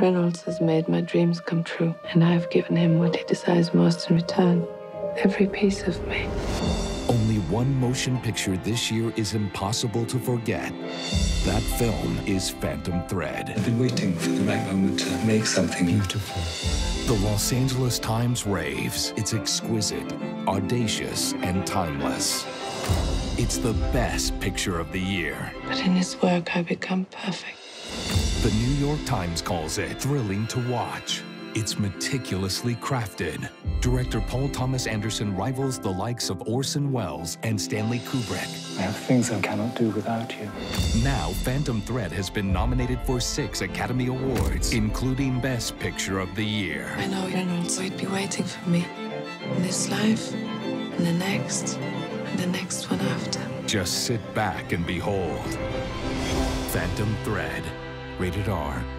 Reynolds has made my dreams come true, and I have given him what he desires most in return every piece of me. Only one motion picture this year is impossible to forget. That film is Phantom Thread. I've been waiting for the right moment to make something beautiful. The Los Angeles Times raves. It's exquisite, audacious, and timeless. It's the best picture of the year. But in his work, I become perfect. The New York Times calls it thrilling to watch. It's meticulously crafted. Director Paul Thomas Anderson rivals the likes of Orson Welles and Stanley Kubrick. I have things I cannot do without you. Now, Phantom Thread has been nominated for six Academy Awards, including Best Picture of the Year. I know Reynolds would be waiting for me in this life, and the next, and the next one after. Just sit back and behold. Phantom Thread, rated R.